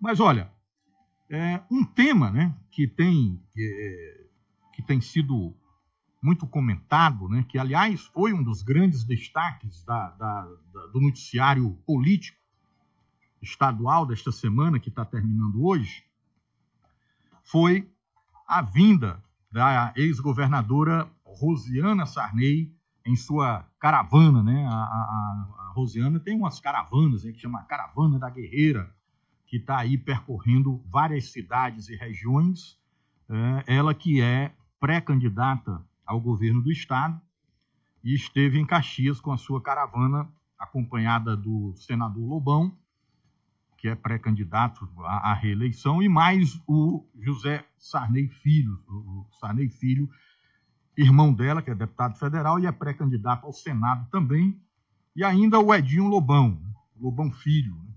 Mas olha, é um tema né, que, tem, que, que tem sido muito comentado, né, que, aliás, foi um dos grandes destaques da, da, da, do noticiário político estadual desta semana, que está terminando hoje, foi a vinda da ex-governadora Rosiana Sarney em sua caravana. Né? A, a, a Rosiana tem umas caravanas né, que chama Caravana da Guerreira, que está aí percorrendo várias cidades e regiões. É, ela que é pré-candidata ao governo do estado e esteve em Caxias com a sua caravana, acompanhada do senador Lobão, que é pré-candidato à, reeleição, e mais o José Sarney Filho, o Sarney Filho, irmão dela, que é deputado federal e é pré-candidato ao Senado também, e ainda o Edinho Lobão, Lobão Filho, né,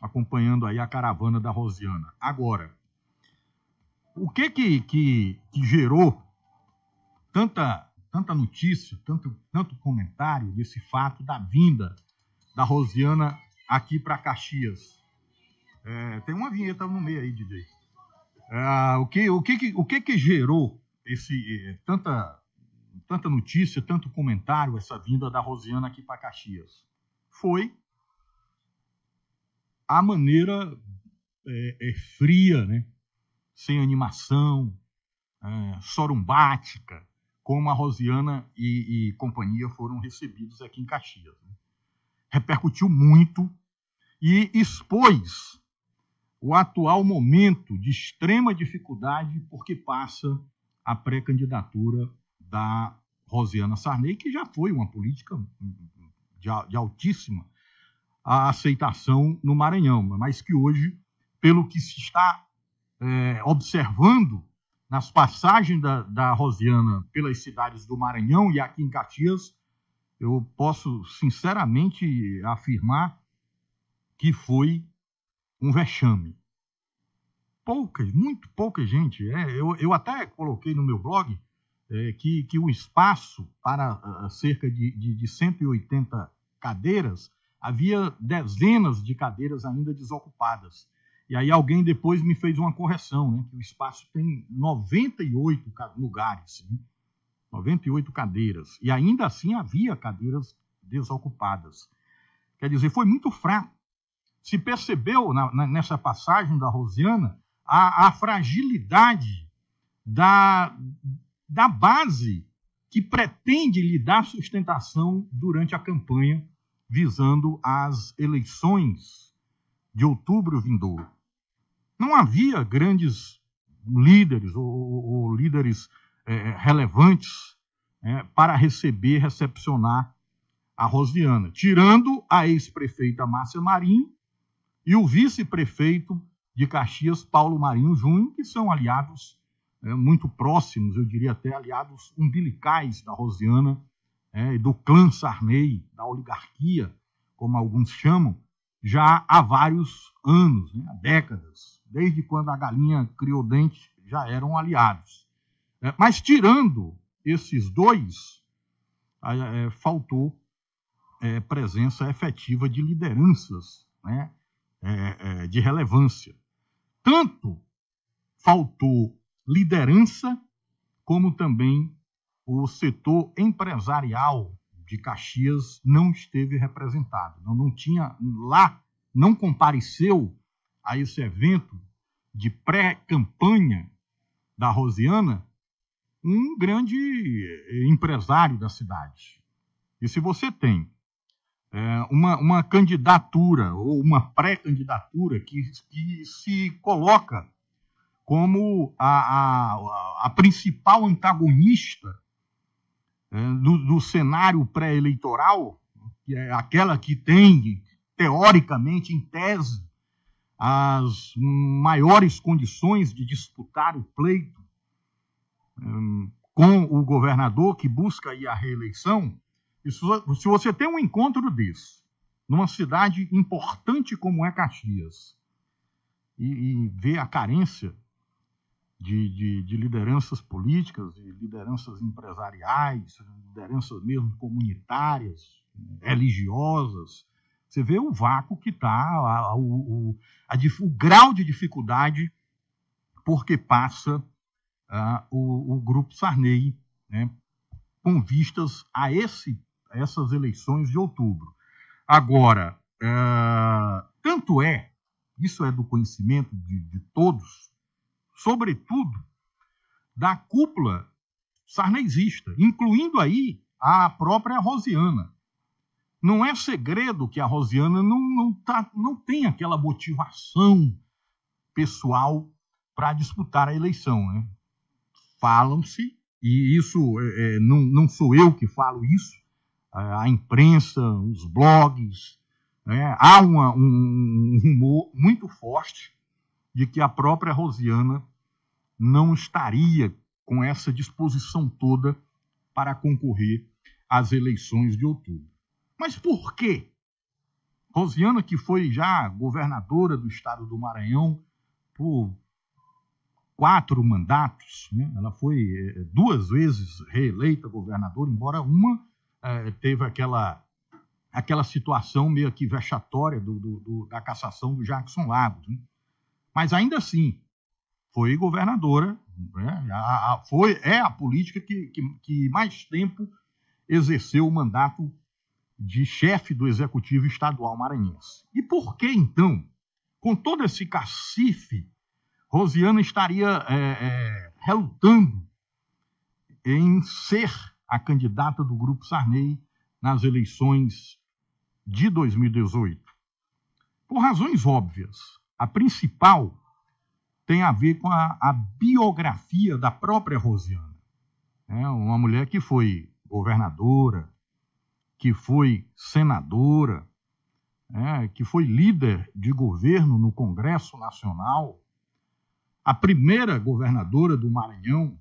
acompanhando aí a caravana da Rosiana. Agora, o que que, que, que gerou tanta, tanta notícia, tanto, tanto comentário desse fato da vinda da Rosiana aqui para Caxias. É, tem uma vinheta no meio aí, DJ. É, o, que, o, que, o que que gerou esse é, tanta, tanta notícia, tanto comentário, essa vinda da Rosiana aqui para Caxias? Foi a maneira é, é, fria, né? sem animação, é, sorumbática, como a Rosiana e, e companhia foram recebidos aqui em Caxias. Né? Repercutiu muito e expôs o atual momento de extrema dificuldade porque passa a pré-candidatura da Rosiana Sarney, que já foi uma política de, de altíssima aceitação no Maranhão, mas que hoje, pelo que se está é, observando nas passagens da, da Rosiana pelas cidades do Maranhão e aqui em Caxias, eu posso sinceramente afirmar que foi um vexame. Poucas, muito pouca gente. É, eu, eu até coloquei no meu blog é, que, que o espaço para uh, cerca de, de, de 180 cadeiras havia dezenas de cadeiras ainda desocupadas. E aí alguém depois me fez uma correção, né, que o espaço tem 98 lugares, né, 98 cadeiras. E ainda assim havia cadeiras desocupadas. Quer dizer, foi muito fraco. Se percebeu na, na, nessa passagem da Rosiana a, a fragilidade da, da base que pretende lhe dar sustentação durante a campanha visando as eleições de outubro vindouro não havia grandes líderes ou, ou líderes é, relevantes é, para receber, recepcionar a Rosiana, tirando a ex-prefeita Márcia Marinho e o vice-prefeito de Caxias, Paulo Marinho Júnior, que são aliados é, muito próximos, eu diria até aliados umbilicais da Rosiana é, do clã Sarney, da oligarquia, como alguns chamam, já há vários anos, né, há décadas desde quando a galinha criou dente, já eram aliados. É, mas tirando esses dois, é, faltou é, presença efetiva de lideranças né, é, é, de relevância. Tanto faltou liderança, como também o setor empresarial de Caxias não esteve representado. Não, não tinha lá, não compareceu a esse evento de pré-campanha da Rosiana um grande empresário da cidade. E se você tem é, uma, uma candidatura ou uma pré-candidatura que, que se coloca como a, a, a principal antagonista do, do cenário pré-eleitoral, que é aquela que tem, teoricamente, em tese, as maiores condições de disputar o pleito um, com o governador que busca a reeleição, isso, se você tem um encontro desse, numa cidade importante como é Caxias, e, e a carência de, de, de, lideranças políticas, de lideranças empresariais, lideranças mesmo comunitárias, religiosas, Você vê o vácuo que está, o, o, o, grau de dificuldade porque passa uh, o, o, grupo Sarney, né, com vistas a esse, essas eleições de outubro. Agora, uh, tanto é, isso é do conhecimento de, de todos, sobretudo da cúpula sarneizista, incluindo aí a própria Rosiana. Não é segredo que a Rosiana não, não, tá, não tem aquela motivação pessoal para disputar a eleição. Né? Falam-se, e isso é, é, não, não sou eu que falo isso, a imprensa, os blogs, né? há uma, um, rumor muito forte de que a própria Rosiana não estaria com essa disposição toda para concorrer às eleições de outubro. Mas por quê? Rosiana, que foi já governadora do estado do Maranhão por quatro mandatos, né? ela foi é, duas vezes reeleita governadora, embora uma é, teve aquela, aquela situação meio que vexatória do, do, do, da cassação do Jackson Lagos. Né? Mas ainda assim, foi governadora, né? a, a, foi, é a política que, que, que mais tempo exerceu o mandato de chefe do Executivo Estadual Maranhense. E por que, então, com todo esse cacife, Rosiana estaria é, é, relutando em ser a candidata do Grupo Sarney nas eleições de 2018? Por razões óbvias. A principal tem a ver com a, a biografia da própria Rosiana. É uma mulher que foi governadora, que foi senadora, é, que foi líder de governo no Congresso Nacional, a primeira governadora do Maranhão,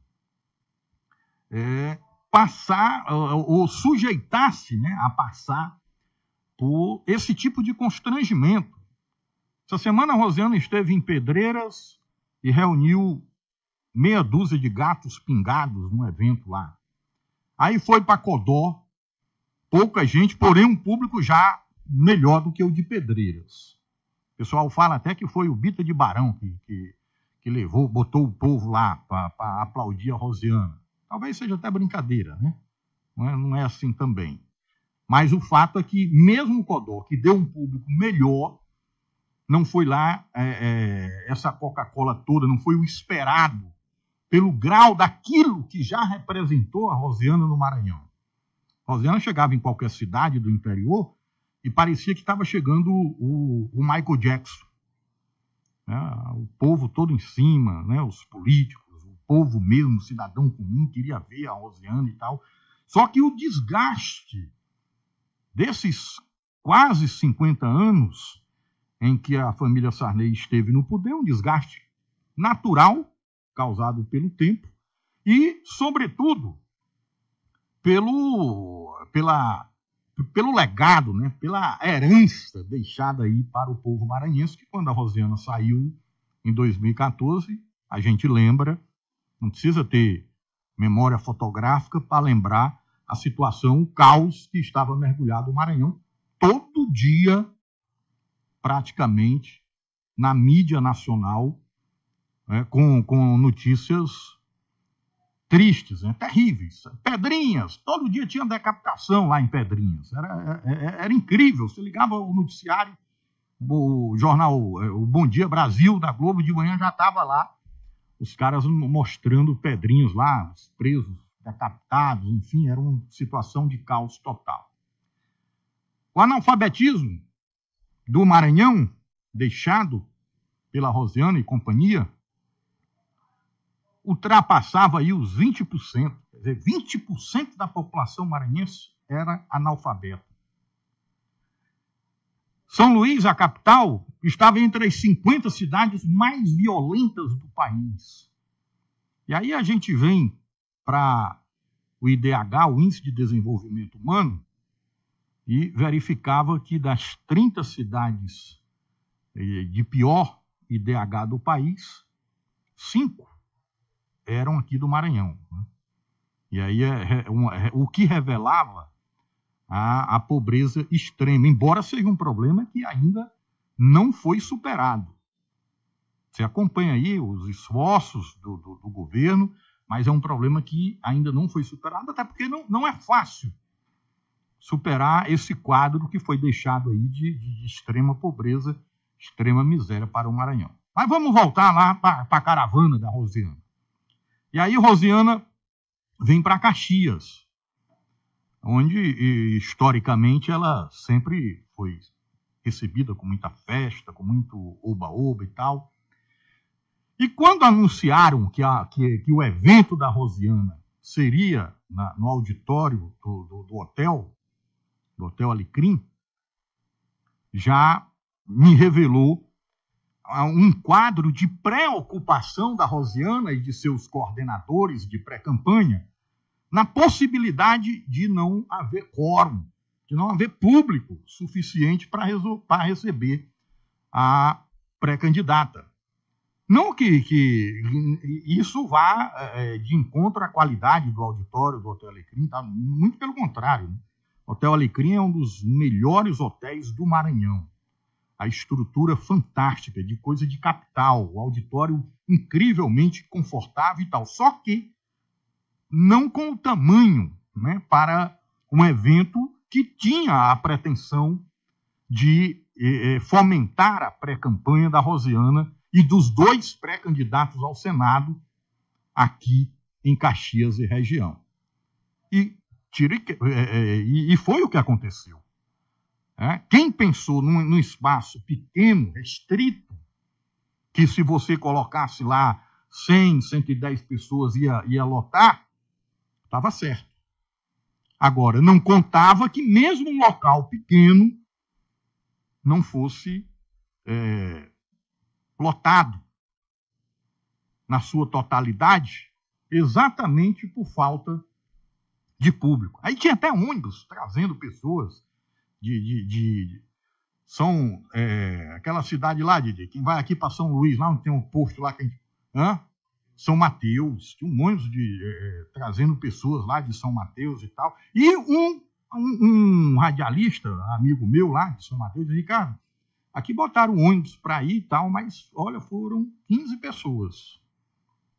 é, passar ou, ou sujeitar-se né, a passar por esse tipo de constrangimento. Essa semana a Rosiana esteve em Pedreiras e reuniu meia dúzia de gatos pingados num evento lá. Aí foi para Codó, pouca gente, porém um público já melhor do que o de Pedreiras. O pessoal fala até que foi o Bita de Barão que, que, que levou, botou o povo lá para aplaudir a Rosiana. Talvez seja até brincadeira, né? Não é, não é assim também. Mas o fato é que, mesmo o Codó, que deu um público melhor, não foi lá é, é, essa Coca-Cola toda, não foi o esperado, pelo grau daquilo que já representou a Rosiana no Maranhão. Rosiana chegava em qualquer cidade do interior e parecia que estava chegando o, o Michael Jackson. Né? O povo todo em cima, né? os políticos, o povo mesmo, o cidadão comum, queria ver a Rosiana e tal. Só que o desgaste desses quase 50 anos em que a família Sarney esteve no poder, um desgaste natural causado pelo tempo e, sobretudo, pelo, pela, pelo legado, né, pela herança deixada aí para o povo maranhense, que quando a Rosiana saiu em 2014, a gente lembra, não precisa ter memória fotográfica para lembrar a situação, o caos que estava mergulhado o Maranhão todo dia, praticamente, na mídia nacional, né, com, com notícias tristes, né? terríveis. Pedrinhas, todo dia tinha decapitação lá em Pedrinhas. Era, era, é, é, era, incrível. Você ligava o noticiário, o jornal, é, o Bom Dia Brasil da Globo de manhã já estava lá, os caras mostrando Pedrinhos lá, os presos decapitados, enfim, era uma situação de caos total. O analfabetismo do Maranhão, deixado pela Rosiana e companhia, ultrapassava aí os 20%. Quer dizer, 20% da população maranhense era analfabeta. São Luís, a capital, estava entre as 50 cidades mais violentas do país. E aí a gente vem para o IDH, o Índice de Desenvolvimento Humano, e verificava que das 30 cidades eh, de pior IDH do país, cinco eram aqui do Maranhão. Né? E aí é, é, é, o que revelava a, a pobreza extrema, embora seja um problema que ainda não foi superado. Você acompanha aí os esforços do, do, do governo, mas é um problema que ainda não foi superado, até porque não, não é fácil superar esse quadro que foi deixado aí de, de extrema pobreza, extrema miséria para o Maranhão. Mas vamos voltar lá para a caravana da Rosiana. E aí Rosiana vem para Caxias, onde historicamente ela sempre foi recebida com muita festa, com muito oba-oba e tal. E quando anunciaram que, a, que, que o evento da Rosiana seria na, no auditório do, do, do, hotel, do Hotel Alecrim, já me revelou um quadro de preocupação da Rosiana e de seus coordenadores de pré-campanha na possibilidade de não haver quórum, de não haver público suficiente para receber a pré-candidata. Não que, que, isso vá é, de encontro à qualidade do auditório do Hotel Alecrim, tá? muito pelo contrário. Né? Hotel Alecrim é um dos melhores hotéis do Maranhão. A estrutura fantástica, de coisa de capital, o auditório incrivelmente confortável e tal. Só que não com o tamanho né, para um evento que tinha a pretensão de eh, eh, fomentar a pré-campanha da Rosiana e dos dois pré-candidatos ao Senado aqui em Caxias e região. E, e foi o que aconteceu. É, quem pensou num, num espaço pequeno, restrito, que se você colocasse lá 100, 110 pessoas ia, ia lotar, Estava certo. Agora, não contava que mesmo um local pequeno não fosse é, lotado na sua totalidade, exatamente por falta de público. Aí tinha até ônibus trazendo pessoas de. de, de são é, aquela cidade lá, Didi, quem vai aqui para São Luís, lá onde tem um posto lá que a gente. Hã? São Mateus, tinha um monte de. É, trazendo pessoas lá de São Mateus e tal. E um, um, um radialista, amigo meu lá de São Mateus, disse: cara, aqui botaram ônibus para ir e tal, mas olha, foram 15 pessoas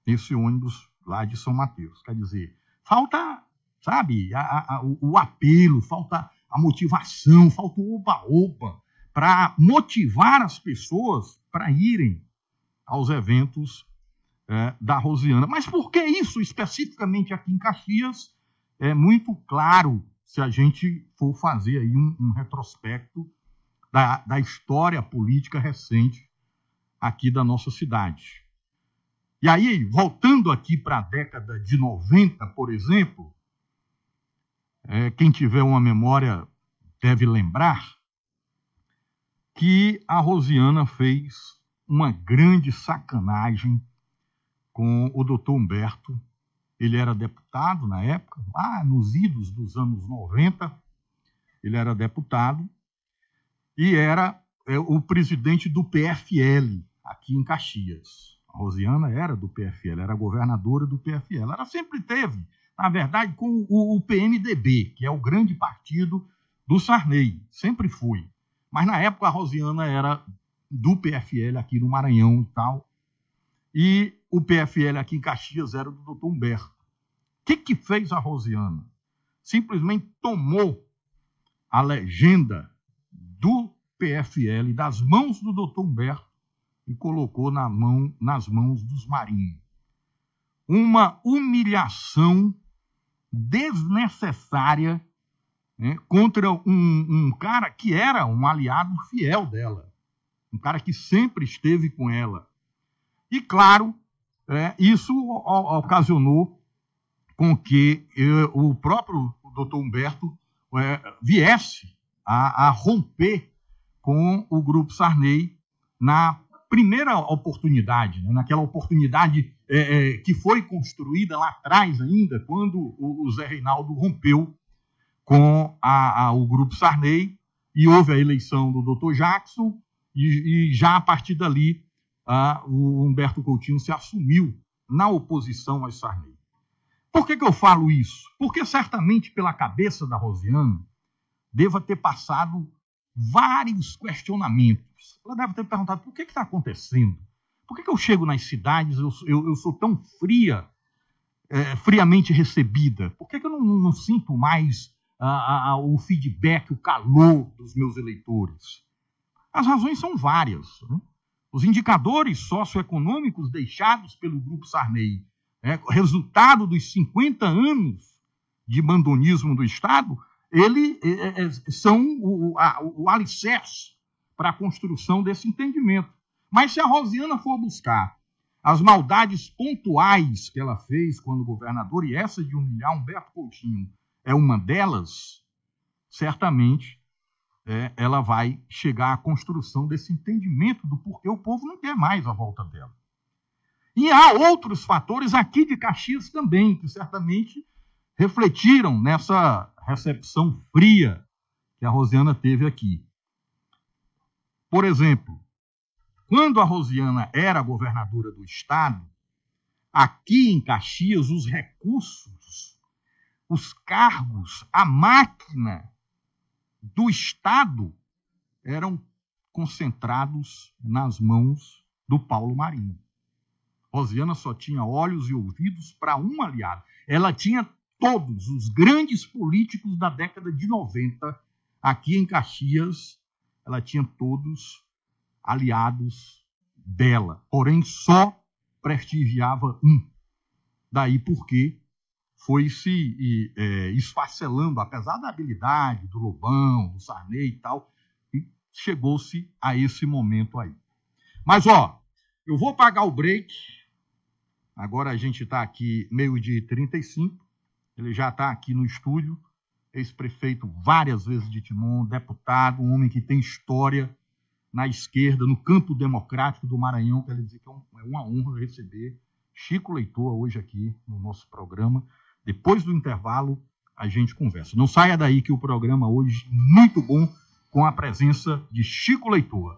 nesse ônibus lá de São Mateus. Quer dizer, falta, sabe, a, a, o, o apelo, falta a motivação, falta o oba-oba para motivar as pessoas para irem aos eventos é, da Rosiana. Mas por que isso especificamente aqui em Caxias? É muito claro se a gente for fazer aí um, um retrospecto da, da história política recente aqui da nossa cidade. E aí, voltando aqui para a década de 90, por exemplo, é, quem tiver uma memória deve lembrar que a Rosiana fez uma grande sacanagem com o doutor Humberto. Ele era deputado na época, lá nos idos dos anos 90, ele era deputado e era é, o presidente do PFL aqui em Caxias. A Rosiana era do PFL, era governadora do PFL. Ela sempre teve, na verdade, com o, o PMDB, que é o grande partido do Sarney, sempre foi. Mas na época a Rosiana era do PFL aqui no Maranhão e tal. E o PFL aqui em Caxias era do doutor Humberto. O que, que fez a Rosiana? Simplesmente tomou a legenda do PFL das mãos do doutor Humberto e colocou na mão, nas mãos dos marinhos. Uma humilhação desnecessária né, contra um, um cara que era um aliado fiel dela, um cara que sempre esteve com ela. E, claro, é, isso ocasionou com que é, o próprio doutor Humberto é, viesse a, a, romper com o grupo Sarney na primeira oportunidade, né, naquela oportunidade é, é, que foi construída lá atrás ainda, quando o, o Zé Reinaldo rompeu com a, a, o grupo Sarney e houve a eleição do doutor Jackson, e, e já a partir dali ah, o Humberto Coutinho se assumiu na oposição a Sarney. Por que, que eu falo isso? Porque certamente pela cabeça da Rosiana deva ter passado vários questionamentos. Ela deve ter perguntado: por que está acontecendo? Por que, que, eu chego nas cidades, eu, eu, eu sou tão fria, é, friamente recebida? Por que, que eu não, não, sinto mais a, a, o feedback, o calor dos meus eleitores? As razões são várias. Né? Os indicadores socioeconômicos deixados pelo Grupo Sarney, é, resultado dos 50 anos de mandonismo do Estado, ele, é, é, são o, a, o alicerce para a construção desse entendimento. Mas se a Rosiana for buscar as maldades pontuais que ela fez quando governador, e essa de humilhar Humberto Coutinho é uma delas, certamente é, ela vai chegar à construção desse entendimento do porquê o povo não quer mais a volta dela. E há outros fatores aqui de Caxias também, que certamente refletiram nessa recepção fria que a Rosiana teve aqui. Por exemplo, quando a Rosiana era governadora do estado, aqui em Caxias, os recursos, os cargos, a máquina do estado eram concentrados nas mãos do Paulo Marinho. Rosiana só tinha olhos e ouvidos para um aliado. Ela tinha todos os grandes políticos da década de 90 aqui em Caxias, ela tinha todos aliados dela, porém só prestigiava um. Daí porque foi se é, esfacelando, apesar da habilidade do Lobão, do Sarney e tal, chegou-se a esse momento aí. Mas, ó, eu vou pagar o break. Agora a gente está aqui meio-dia e 35. Ele já está aqui no estúdio, ex-prefeito várias vezes de Timon, deputado, um homem que tem história na esquerda, no campo democrático do Maranhão. Quero dizer que é, é uma honra receber Chico Leitor hoje aqui no nosso programa. Depois do intervalo, a gente conversa. Não saia daí que o programa hoje muito bom com a presença de Chico Leitor.